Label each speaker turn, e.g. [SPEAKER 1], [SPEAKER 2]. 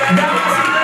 [SPEAKER 1] Gracias.